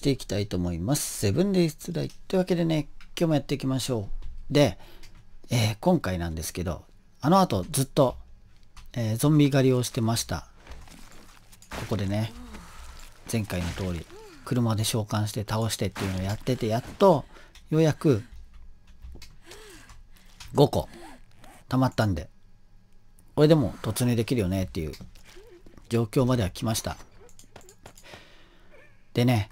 していきたいと思います。セブンデイズライというわけでね、今日もやっていきましょう。で、えー、今回なんですけど、あの後ずっと、えー、ゾンビ狩りをしてました。ここでね、前回の通り、車で召喚して倒してっていうのをやってて、やっと、ようやく、5個、溜まったんで、これでも突入できるよねっていう状況までは来ました。でね、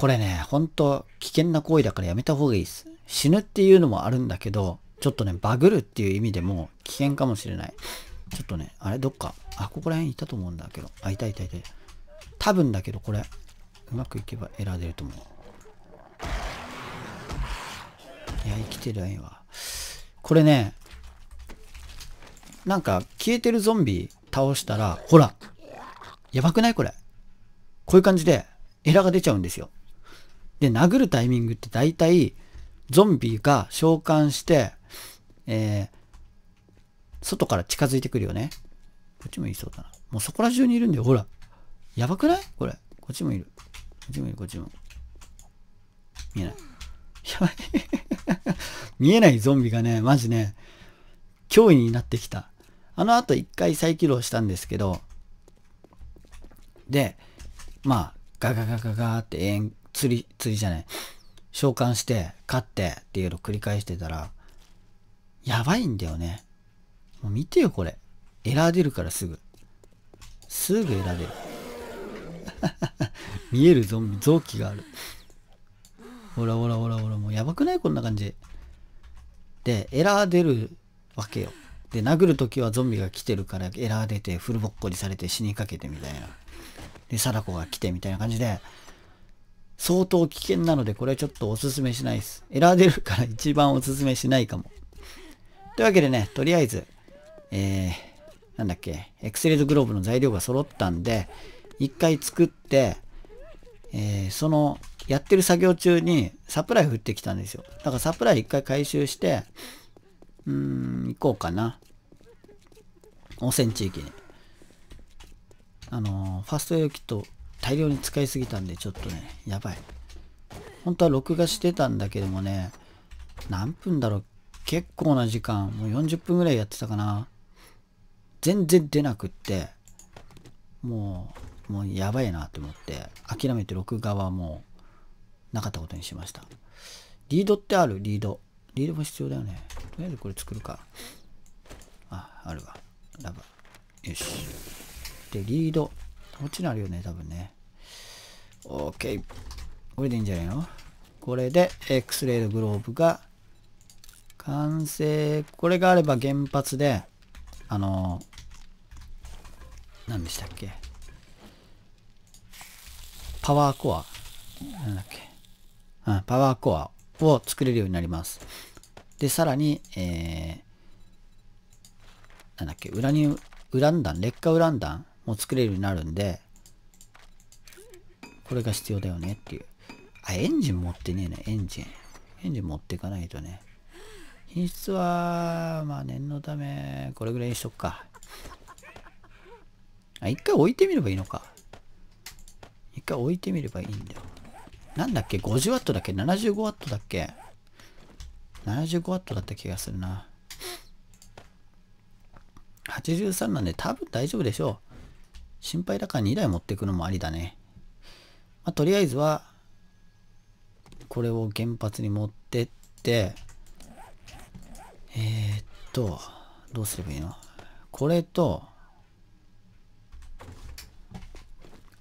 これね、ほんと危険な行為だからやめた方がいいです。死ぬっていうのもあるんだけど、ちょっとね、バグるっていう意味でも危険かもしれない。ちょっとね、あれどっか、あ、ここら辺いたと思うんだけど、あ、いたいたいたいた。多分だけどこれ、うまくいけばエラー出ると思う。いや、生きてるいわ、これね、なんか消えてるゾンビ倒したら、ほら、やばくないこれ。こういう感じで、エラが出ちゃうんですよ。で、殴るタイミングって大体、ゾンビが召喚して、えー、外から近づいてくるよね。こっちもいそうだな。もうそこら中にいるんだよ。ほら。やばくない？これ。こっちもいる。こっちもいる、こっちも。見えない。やばい。見えないゾンビがね、マジね、脅威になってきた。あの後一回再起動したんですけど、で、まあ、ガガガガガーって永遠、釣り、釣りじゃない。召喚して、勝ってっていうのを繰り返してたら、やばいんだよね。もう見てよ、これ。エラー出るからすぐ。すぐエラー出る。見えるゾンビ、臓器がある。ほらほらほらほら、もうやばくない？こんな感じ。で、エラー出るわけよ。で、殴るときはゾンビが来てるからエラー出てフルボッコにされて死にかけてみたいな。で、貞子が来てみたいな感じで、相当危険なので、これはちょっとおすすめしないです。エラー出るから一番おすすめしないかも。というわけでね、とりあえず、えー、なんだっけ、エクセレートグローブの材料が揃ったんで、一回作って、えー、その、やってる作業中にサプライ降ってきたんですよ。だからサプライ一回回収して、うーん、行こうかな。温泉地域に。あのファストエイキット大量に使いすぎたんでちょっとねやばい。本当は録画してたんだけどもね何分だろう。結構な時間。もう40分ぐらいやってたかな。全然出なくって。もうもうやばいなと思って。諦めて録画はもうなかったことにしました。リードってある？リード。リードも必要だよね。とりあえずこれ作るか。ああるわ。ラバー。よし。で、リード。こっちにあるよね、多分ね。OK。これでいいんじゃないの？これで X レイドグローブが完成。これがあれば原発で、あの何でしたっけ？パワーコア。なんだっけ？うん、パワーコアを作れるようになります。で、さらに、えー、なんだっけ、裏に、ウラン弾、劣化ウラン弾？も作れるようになるんで、これが必要だよねっていう。あ、エンジン持ってねえね、エンジン。エンジン持っていかないとね。品質は、まあ念のため、これぐらいにしとくか。あ、一回置いてみればいいのか。一回置いてみればいいんだよ。なんだっけ ?50W だっけ ?75W だっけ ?75W だった気がするな。83なんで多分大丈夫でしょう。心配だから2台持ってくのもありだね。まあ、とりあえずは、これを原発に持ってって、えー、っと、どうすればいいの？これと、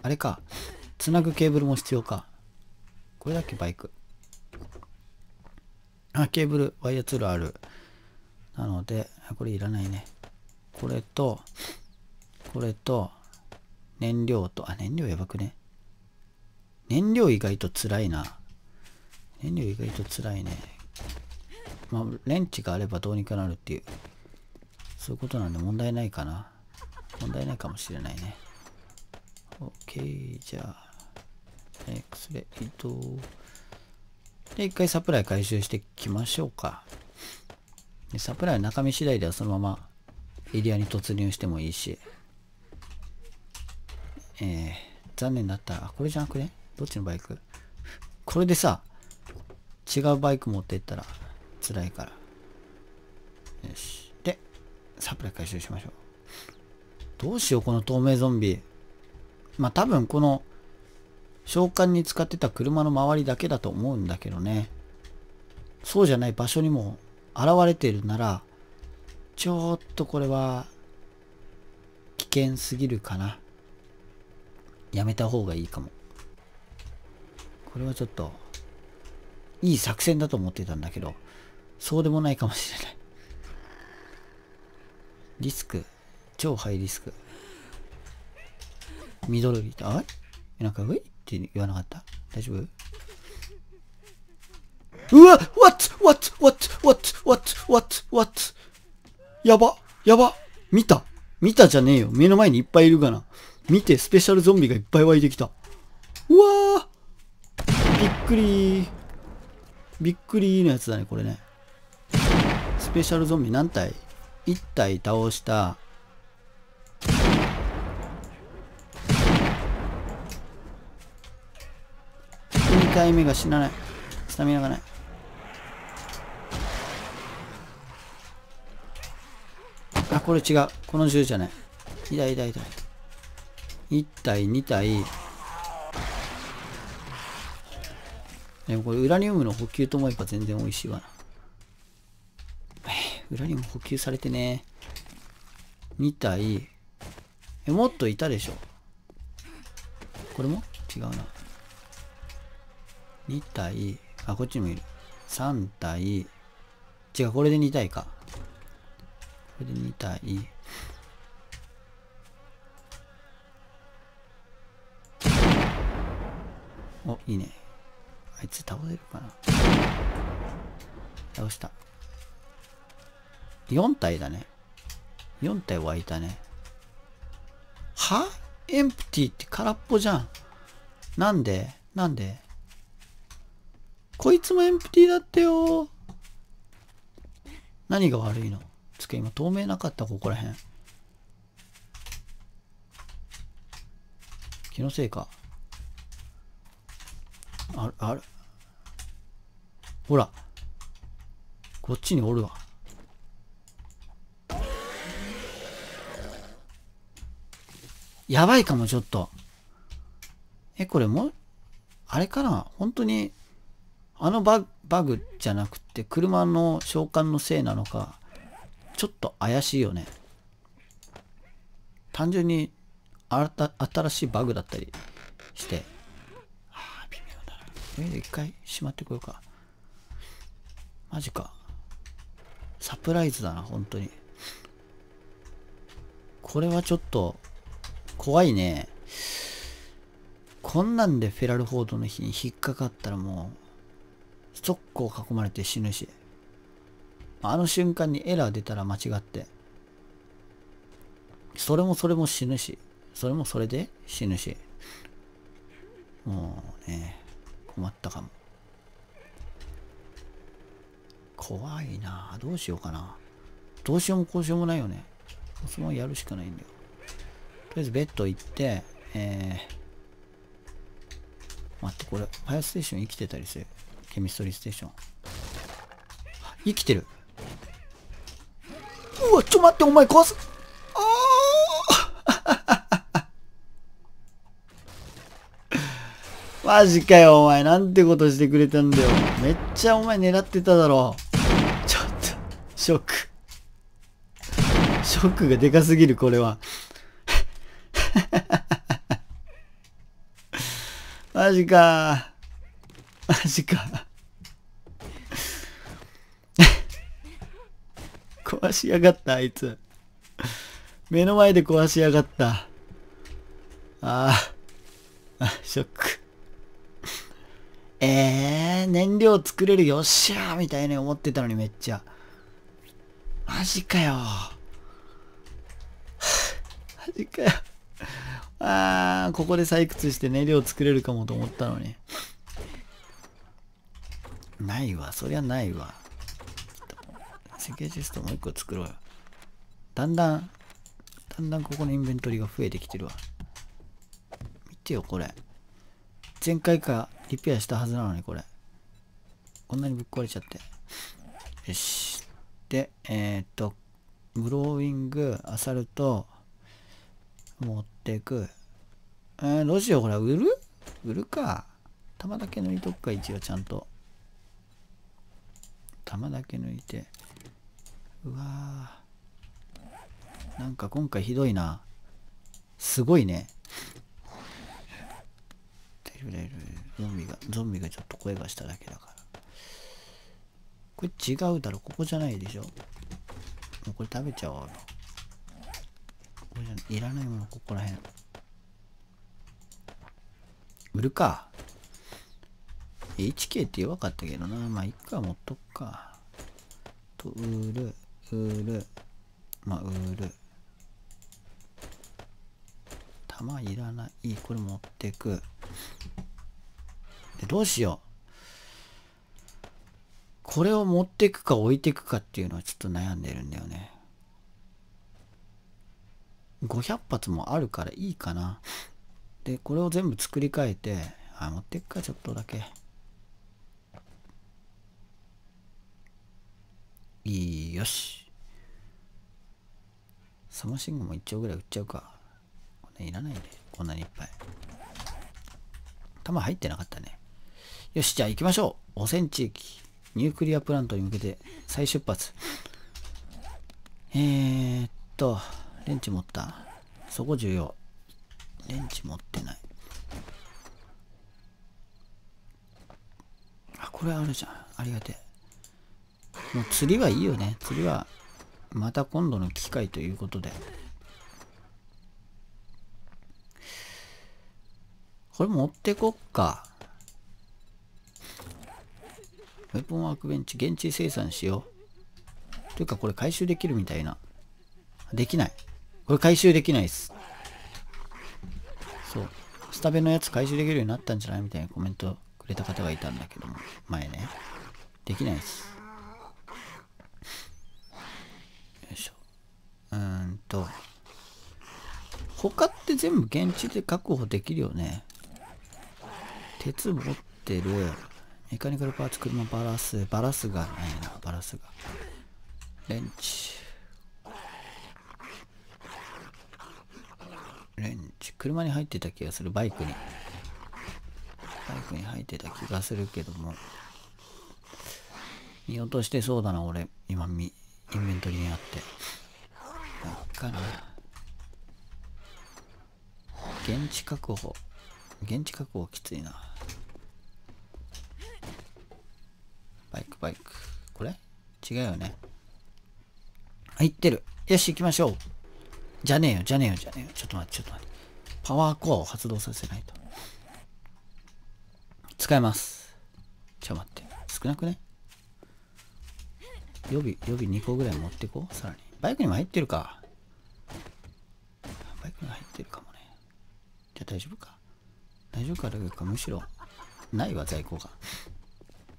あれか、つなぐケーブルも必要か。これだっけバイク。あ、ケーブル、ワイヤーツールある。なので、これいらないね。これと、これと、燃料と、あ、燃料やばくね？燃料意外と辛いな。燃料意外と辛いね。まあ、レンチがあればどうにかなるっていう。そういうことなんで問題ないかな。問題ないかもしれないね。OK、じゃあ、X レイト。で、一回サプライ回収してきましょうか。サプライの中身次第ではそのままエリアに突入してもいいし。えー、残念だった。あ、これじゃなくね？どっちのバイク？これでさ、違うバイク持ってったら辛いから。よし。で、サプライ回収しましょう。どうしよう、この透明ゾンビ。まあ多分この召喚に使ってた車の周りだけだと思うんだけどね。そうじゃない場所にも現れてるなら、ちょっとこれは危険すぎるかな。やめた方がいいかも。これはちょっといい作戦だと思ってたんだけど、そうでもないかもしれない。リスク。超ハイリスク。ミドルリーター。あなんか、ウェイって言わなかった？大丈夫？うわ !What? What? What? What? What? What? What? やばやば見た見たじゃねえよ。目の前にいっぱいいるかな。見て、スペシャルゾンビがいっぱい湧いてきた。うわー。びっくり。びっくりのやつだね、これね。スペシャルゾンビ何体 ?1 体倒した。2体目が死なない。スタミナがない。あこれ違う。この銃じゃない。痛い痛い痛い。1体2体。でもこれウラニウムの補給と思えば全然美味しいわな。ウラニウム補給されてね。2体。えもっといたでしょ。これも？違うな。2体、あ、こっちにもいる。3体、違う、これで2体か。これで2体。お、いいね。あいつ倒れるかな。倒した。4体だね。4体湧いたね。は？エンプティって空っぽじゃん。なんで？なんで？こいつもエンプティだってよ何が悪いの？つけ今透明なかったここら辺気のせいかあある。ほら。こっちにおるわ。やばいかもちょっと。えこれもあれかな？本当にあのバグじゃなくて車の召喚のせいなのかちょっと怪しいよね。単純に新しいバグだったりして。だなえ一回しまってこようか。マジか。サプライズだな本当に。これはちょっと怖いね。こんなんでフェラルフォードの日に引っかかったらもう速攻囲まれて死ぬし。あの瞬間にエラー出たら間違って。それもそれも死ぬし。それもそれで死ぬし。もうね。困ったかも。怖いな。どうしようかな。どうしようもこうしようもないよね。そのままやるしかないんだよ。とりあえずベッド行ってえー、待ってこれファイアステーション生きてたりする。ケミストリーステーション。生きてる。うわちょ待ってお前壊すあマジかよお前なんてことしてくれたんだよめっちゃお前狙ってただろちょっとショックショックがでかすぎるこれはマジかマジか。壊しやがった、あいつ。目の前で壊しやがった。ああ。ショック。えー、燃料作れるよっしゃーみたいに思ってたのにめっちゃ。マジかよ。マジかよ。ああ、ここで採掘して燃料作れるかもと思ったのに。ないわ。そりゃないわ。設計チェストもう一個作ろうよ。だんだん、だんだんここのインベントリが増えてきてるわ。見てよ、これ。前回かリペアしたはずなのにこれ。こんなにぶっ壊れちゃって。よし。でえー、っとブローウィングアサルト持っていく。えー、どうしようこれ売る？売るか。玉だけ抜いとくか一応ちゃんと。玉だけ抜いて。うわなんか今回ひどいな。すごいね。ゾンビがゾンビがちょっと声がしただけだから。これ違うだろ。ここじゃないでしょ。もうこれ食べちゃおう。よここじゃい。らないもの。ここらへん売るか。HK って弱かったけどな。まあいっか持っとくか。と売る。売る。まあ売る。弾いらない。これ持ってく。でどうしよう。これを持っていくか置いていくかっていうのはちょっと悩んでるんだよね。500発もあるからいいかな。でこれを全部作り変えてあ持っていくかちょっとだけ。いいよし。サマシングも1丁ぐらい売っちゃうか。これいらないでこんなにいっぱい。弾入ってなかったね。よしじゃあ行きましょう。汚染地域ニュークリアプラントに向けて再出発。えー、っとレンチ持った。そこ重要。レンチ持ってない。あこれあるじゃん。ありがてえ。もう釣りはいいよね。釣りはまた今度の機会ということで。これ持ってこっか。ウェポンワークベンチ現地生産しよう。というかこれ回収できるみたいな。できない。これ回収できないです。そう。スタベのやつ回収できるようになったんじゃないみたいなコメントくれた方がいたんだけども。前ね。できないです。よいしょ。うーんと。他って全部現地で確保できるよね。鉄持ってる。メカニカルパーツ車バラスバラスがないなバラスが。レンチ。レンチ。車に入ってた気がする。バイクに。バイクに入ってた気がするけども。見落としてそうだな俺。今インベントリーにあって。なんかな。現地確保。現地確保きついな。バイクバイク。これ？違うよね。入ってる。よし行きましょう。じゃねえよじゃねえよじゃねえよ。ちょっと待ってちょっと待って。パワーコアを発動させないと。使えます。ちょ待って。少なくね？予備予備2個ぐらい持ってこう。さらに。バイクにも入ってるか。バイクに入ってるかもね。じゃあ大丈夫か。大丈夫かというかむしろ。ないわ在庫が。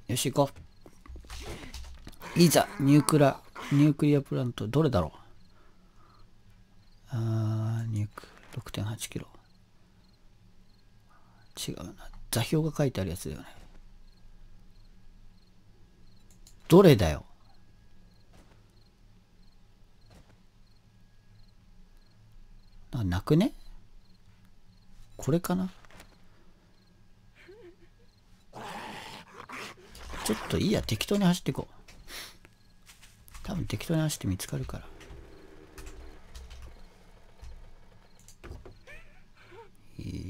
よし行こう。いざ Nuclear Nuclear Plant どれだろう？あーニューク6.8キロ。違うな。座標が書いてあるやつだよね。どれだよ？あなくね？これかな？ちょっといいや適当に走っていこう。多分適当に走って見つかるから。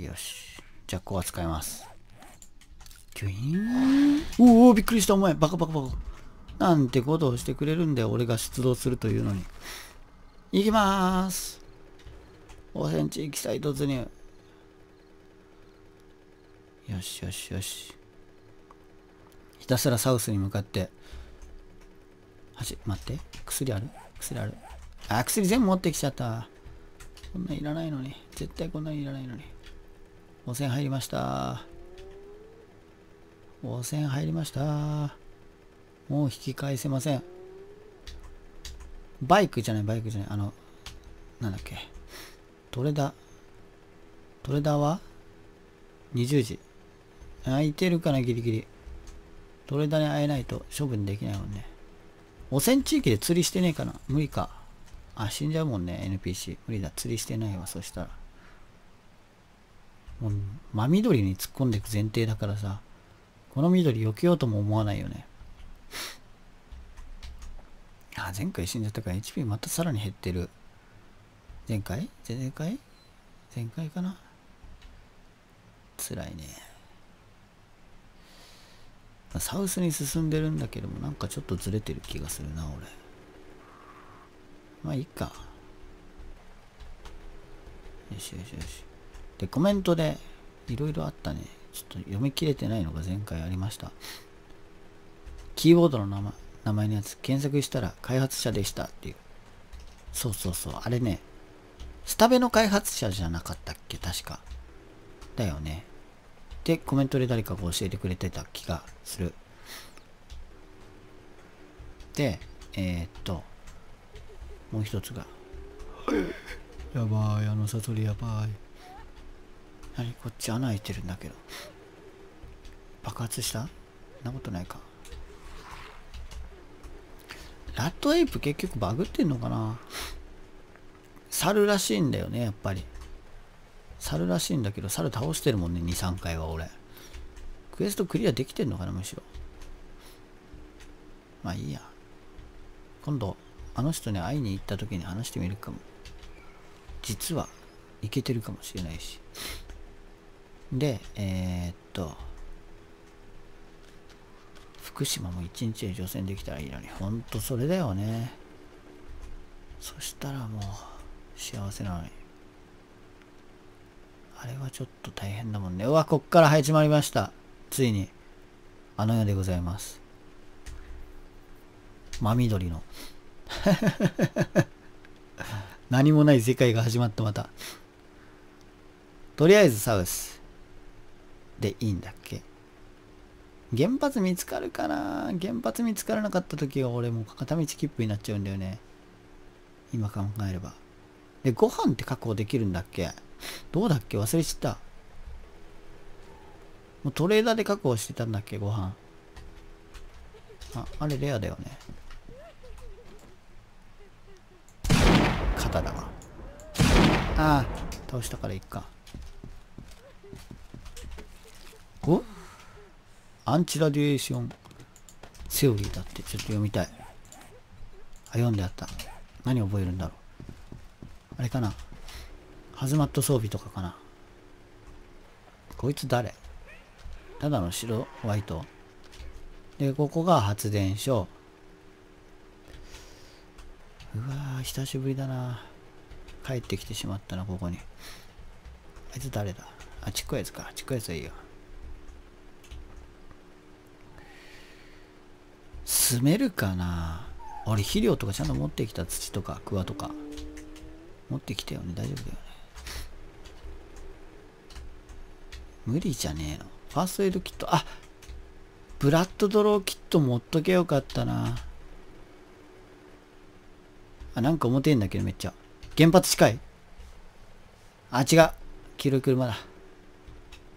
よし。じゃあこは使います。キュイーン。おおびっくりした。お前バカバカバカ。なんてことをしてくれるんだよ。俺が出動するというのに。行きまーす。汚染地域再突入よしよしよし。ひたすらサウスに向かってはじ待って。薬ある？薬ある？あ薬全部持ってきちゃった。こんなんいらないのに。絶対こんなんいらないのに。汚染入りました。汚染入りました。もう引き返せません。バイクじゃない？バイクじゃない。あのなんだっけ。トレダ。トレダは？20時。空いてるかなギリギリ。どれだに会えないと処分できないもんね。汚染地域で釣りしてねえかな。無理か。あ死んじゃうもんね。NPC 無理だ。釣りしてないわ。そしたら。もう真緑に突っ込んでいく前提だからさ。この緑避けようとも思わないよね。あ前回死んじゃったから HP またさらに減ってる。前回？前回？前回かな？辛いね。サウスに進んでるんだけどもなんかちょっとずれてる気がするな俺。まあいいか。よしよしよし。でコメントでいろいろあったね。ちょっと読み切れてないのが前回ありました。キーボードの名前名前のやつ。検索したら開発者でした。っていう。そうそうそう。あれねスタベの開発者じゃなかったっけ？確か。だよね。でコメントで誰かが教えてくれてた気がする。でえー、っともう一つが。やばいあのサソリやばい。何？こっち穴開いてるんだけど。爆発した？なことないか。ラットエイプ結局バグってんのかな？猿らしいんだよねやっぱり。猿らしいんだけど猿倒してるもんね23回は俺。クエストクリアできてんのかなむしろ。まあいいや。今度あの人に会いに行った時に話してみるかも。実はいけてるかもしれないし。でえー、っと福島も一日で除染できたらいいのに。ほんとそれだよね。そしたらもう幸せなのに。あれはちょっと大変だもんね。うわこっから始まりました。ついに。あの世でございます。真緑の。何もない世界が始まったまた。とりあえずサウス。でいいんだっけ。原発見つかるかな。原発見つからなかった時は俺もう片道切符になっちゃうんだよね。今考えれば。でご飯って確保できるんだっけ。どうだっけ？忘れちった。もうトレーダーで確保してたんだっけ？ご飯。ああれレアだよね。肩だわ。ああ倒したからいっか。お？アンチラディエーション。セオリーだってちょっと読みたい。あ読んであった。何覚えるんだろう。あれかな？ハズマット装備とかかな。こいつ誰？ただの白ホワイト。でここが発電所。うわー久しぶりだな。帰ってきてしまったなここに。あいつ誰だ？あちっこいやつか。ちっこいやつはいいよ。住めるかな？俺肥料とかちゃんと持ってきた土とかクワとか。持ってきたよね。大丈夫だよね。無理じゃねえのファーストエイドキット。あブラッドドローキット持っとけよかったな。あなんか重てえんだけどめっちゃ。原発近い。あ違う。黄色い車だ。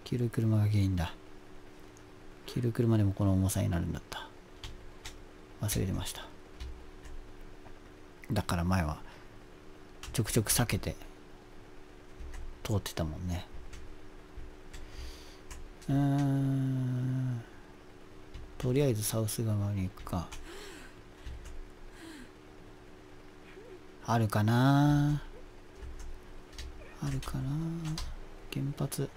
黄色い車が原因だ。黄色い車でもこの重さになるんだった。忘れてました。だから前はちょくちょく避けて通ってたもんね。うーん。とりあえずサウス側に行くか。あるかな。あるかな。原発。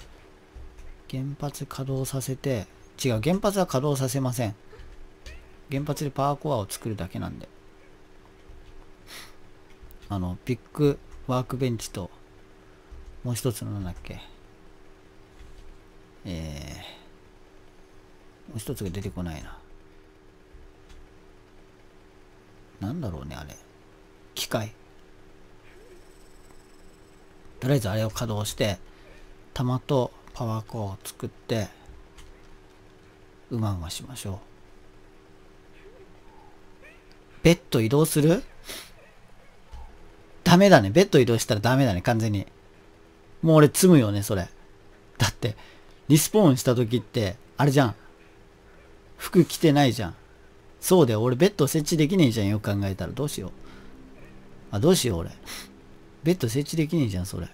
原発稼働させて。違う原発は稼働させません。原発でパワーコアを作るだけなんで。あのビッグワークベンチともう一つのなんだっけ。えー、もう一つが出てこないななんだろうねあれ機械とりあえずあれを稼働して弾とパワーコアを作ってうまうましましょうベッド移動する？ダメだね。ベッド移動したらダメだね、完全に。もう俺積むよね、それ。だって、リスポーンした時って、あれじゃん。服着てないじゃん。そうだよ。俺ベッド設置できねえじゃん。よく考えたら。どうしよう。あ、どうしよう俺。ベッド設置できねえじゃん、それ。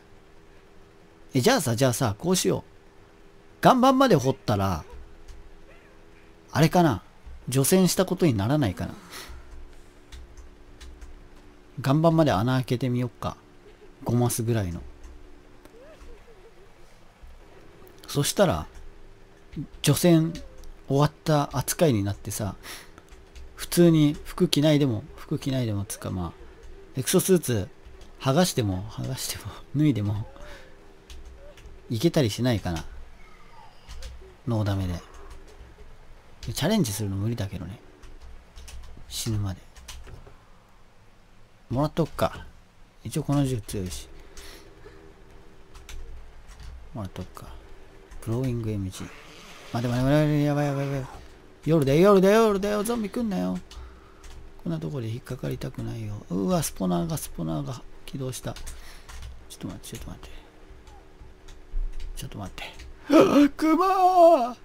え、じゃあさ、じゃあさ、こうしよう。岩盤まで掘ったら、あれかな除染したことにならないかな岩盤まで穴開けてみよっか。5マスぐらいの。そしたら、除染終わった扱いになってさ、普通に服着ないでも、服着ないでもつかまあ、エクソスーツ剥がしても、剥がしても、脱いでも、いけたりしないかな。ノーダメで。チャレンジするの無理だけどね。死ぬまで。もらっとくか。一応この銃強いし。もらっとくか。 Browning MG。待て待て待て、やばいやばいやばい。夜だよ、夜だよ、夜だよ、ゾンビ来んなよ。こんなとこで引っかかりたくないよ。うわ、スポナーが、スポナーが起動した。ちょっと待って、ちょっと待って。ちょっと待って。クマー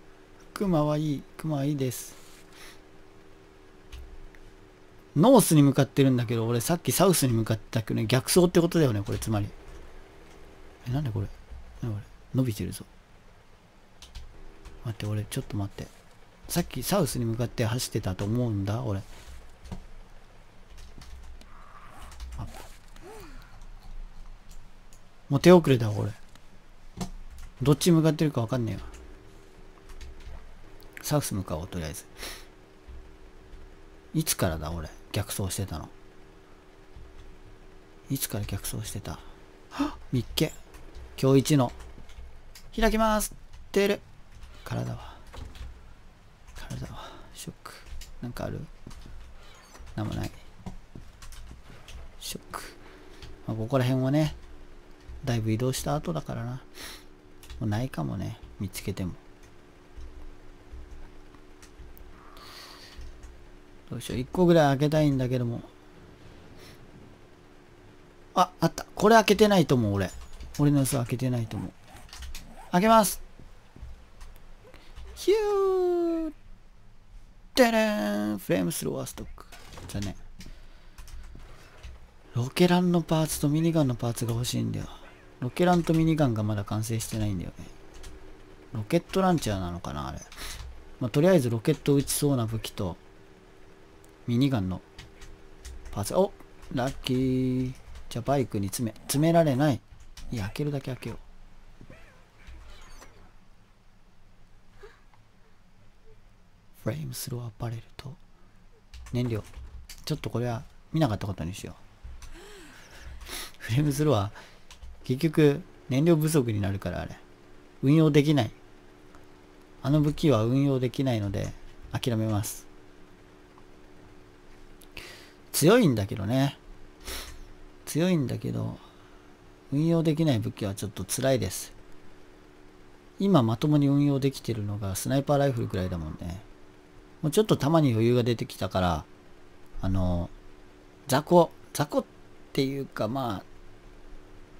クマはいい。クマはいいです。ノースに向かってるんだけど、俺さっき South に向かったけどね、逆走ってことだよね、これつまり。え、なんでこれ？何これ？伸びてるぞ。待って、俺、ちょっと待って。さっきサウスに向かって走ってたと思うんだ、俺。もう手遅れだ、これ。どっち向かってるかわかんねえわ。サウス向かおう、とりあえず。いつからだ、俺。逆走してたの？いつから逆走してた？はっみっけ。今日一の。開きますてる。体は。体は。ショック。なんかある？なんもない。ショック。まあ、ここら辺はね、だいぶ移動した後だからな。もうないかもね、見つけても。どうしよう、1個ぐらい開けたいんだけども。あ、あった。これ開けてないと思う、俺。俺の巣開けてないと思う。開けますヒューテレンフレームスローワーストック。じゃね。ロケランのパーツとミニガンのパーツが欲しいんだよ。ロケランとミニガンがまだ完成してないんだよね。ロケットランチャーなのかなあれ。まあ、とりあえずロケット撃ちそうな武器と、ミニガンのパーツ。おラッキー。じゃあバイクに詰め、詰められない。いや、開けるだけ開けよう。フレームスローアパレルと燃料。ちょっとこれは見なかったことにしよう。フレームスローは結局燃料不足になるからあれ。運用できない。あの武器は運用できないので諦めます。強いんだけどね。強いんだけど、運用できない武器はちょっと辛いです。今まともに運用できてるのがスナイパーライフルくらいだもんね。もうちょっと弾に余裕が出てきたから、あの、雑魚、雑魚っていうかまあ、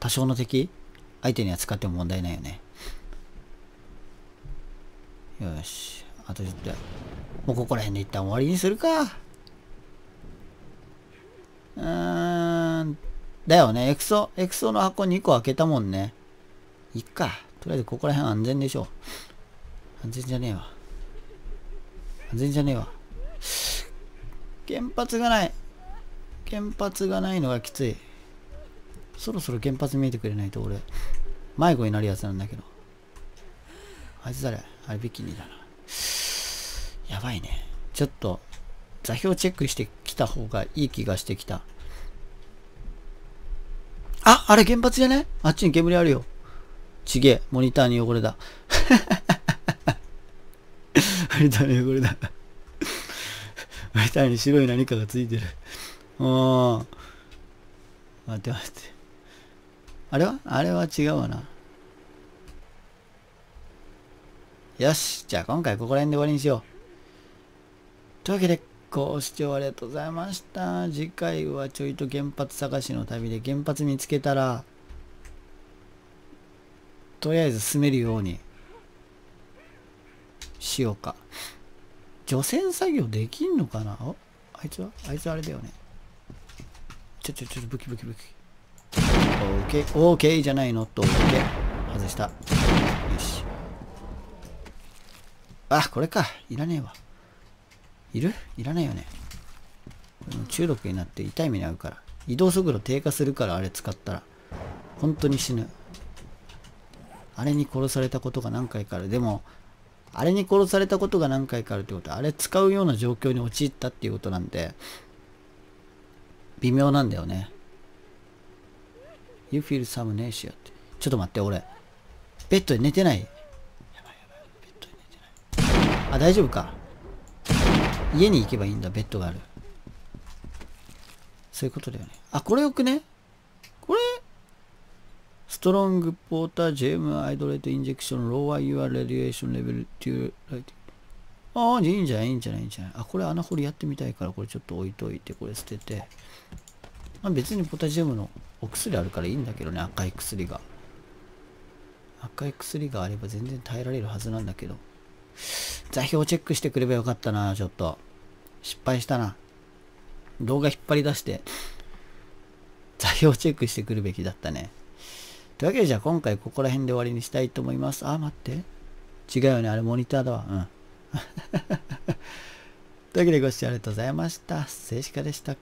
多少の敵相手には使っても問題ないよね。よし。あとちょっと、もうここら辺で一旦終わりにするか。うーん。だよね。エクソ、エクソの箱2個開けたもんね。いっか。とりあえずここら辺安全でしょう。安全じゃねえわ。安全じゃねえわ。原発がない。原発がないのがきつい。そろそろ原発見えてくれないと俺、迷子になるやつなんだけど。あいつ誰？あれビキニだな。やばいね。ちょっと、座標チェックしてきた方がいい気がしてきた。あ、あれ原発じゃね？あっちに煙あるよ。ちげえ、モニターに汚れだ。モニターに汚れだ。モニターに白い何かがついてる。うん。待って待って。あれは？あれは違うわな。よし。じゃあ今回ここら辺で終わりにしよう。というわけで、ご視聴ありがとうございました。次回はちょいと原発探しの旅で原発見つけたら、とりあえず進めるようにしようか。除染作業できんのかな？おあいつは？あいつあれだよね。ちょちょちょブキブキブキオーケー。オーケーじゃないの？と。オーケー。外した。よし。あこれか。いらねえわ。いる？いらないよね。これも中毒になって痛い目に遭うから。移動速度低下するからあれ使ったら。本当に死ぬ。あれに殺されたことが何回かある。でもあれに殺されたことが何回かあるってことはあれ使うような状況に陥ったっていうことなんで微妙なんだよね。You feel some nausea って。ちょっと待って俺。ベッドで寝てない。やばいやばいベッドで寝てない。あ大丈夫か。家に行けばいいんだベッドがある。そういうことだよね。あこれよくね？Strong potassium iodate injection lower your radiation level to ライテああいいんじゃないいいんじゃないいいんじゃない。あこれ穴掘りやってみたいからこれちょっと置いといてこれ捨てて。まあ、別に potassium のお薬あるからいいんだけどね赤い薬が。赤い薬があれば全然耐えられるはずなんだけど。座標チェックしてくればよかったなちょっと。失敗したな。動画引っ張り出して。座標チェックしてくるべきだったね。というわけでじゃあ今回ここら辺で終わりにしたいと思います。あ待って。違うよね。あれモニターだわ。うん。というわけでご視聴ありがとうございました。静止画でした。